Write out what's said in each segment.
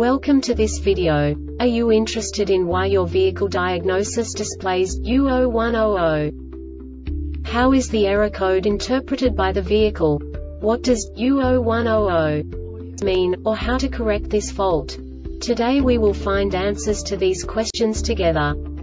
Welcome to this video. Are you interested in why your vehicle diagnosis displays U0100? How is the error code interpreted by the vehicle? What does U0100 mean, or how to correct this fault? Today we will find answers to these questions together.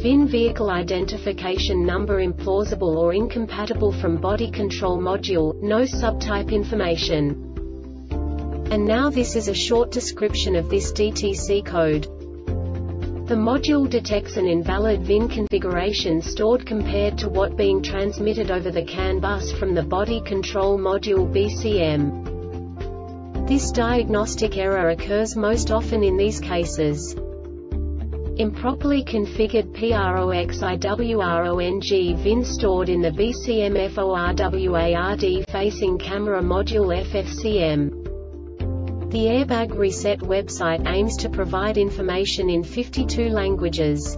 VIN vehicle identification number implausible or incompatible from body control module, no subtype information. And now this is a short description of this DTC code. The module detects an invalid VIN configuration stored compared to what being transmitted over the CAN bus from the body control module BCM. This diagnostic error occurs most often in these cases. Improperly configured PROXIWRONG VIN stored in the BCM FORWARD facing camera module FFCM. The Airbag Reset website aims to provide information in 52 languages.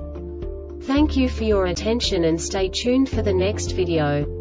Thank you for your attention and stay tuned for the next video.